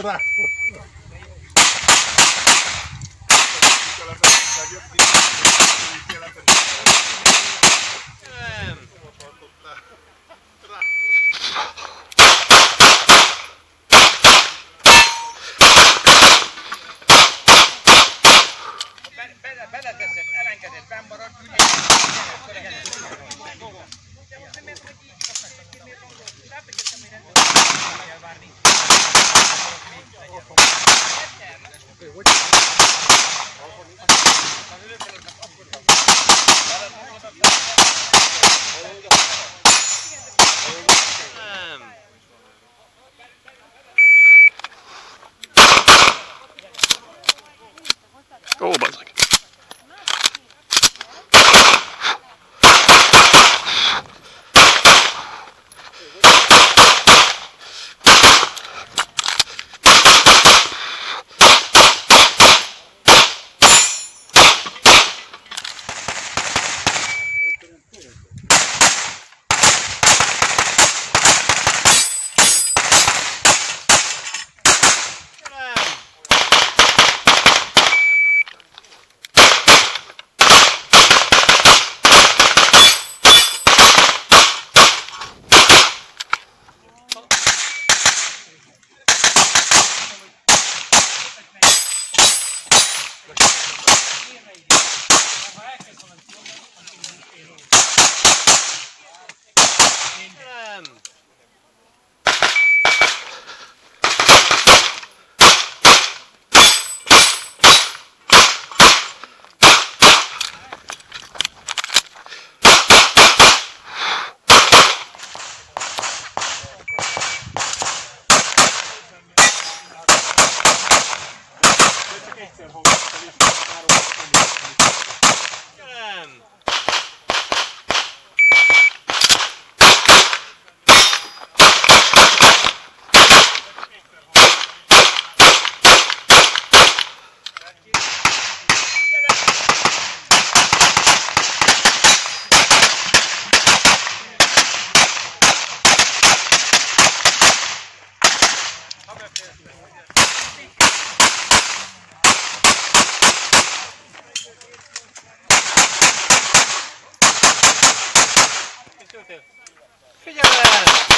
રાખો Oh, Buzz like. Ó, ¡Qué!